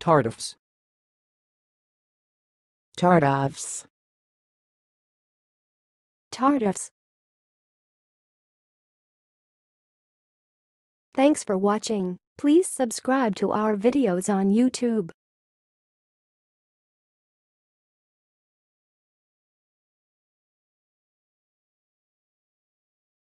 Tardifs. Tardifs. Tardifs. Thanks for watching. Please subscribe to our videos on YouTube.